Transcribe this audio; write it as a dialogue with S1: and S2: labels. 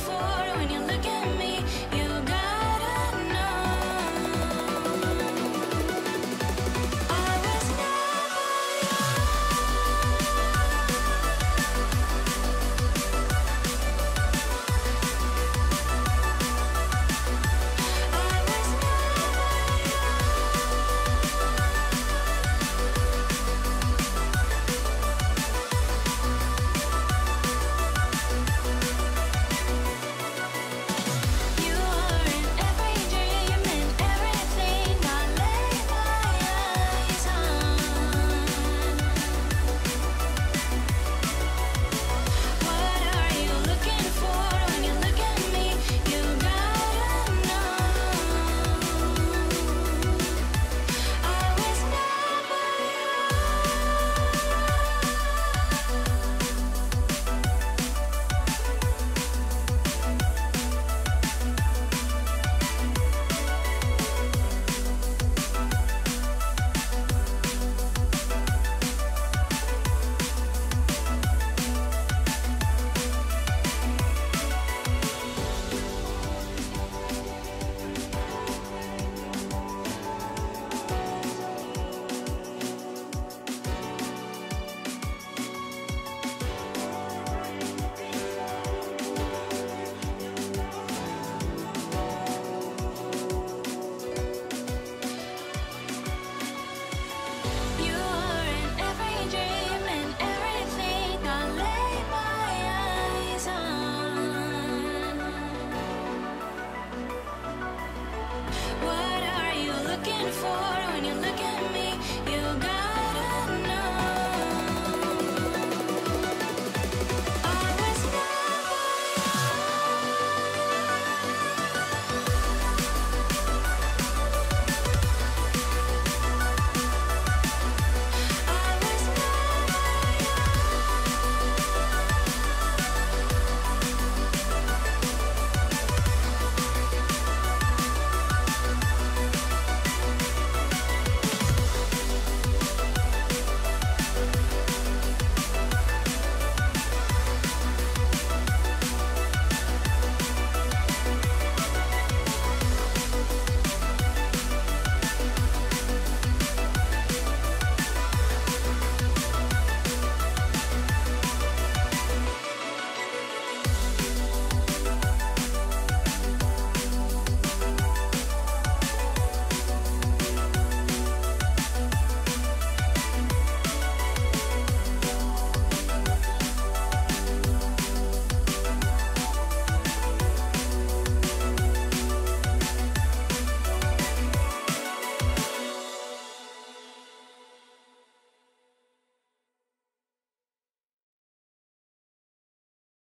S1: for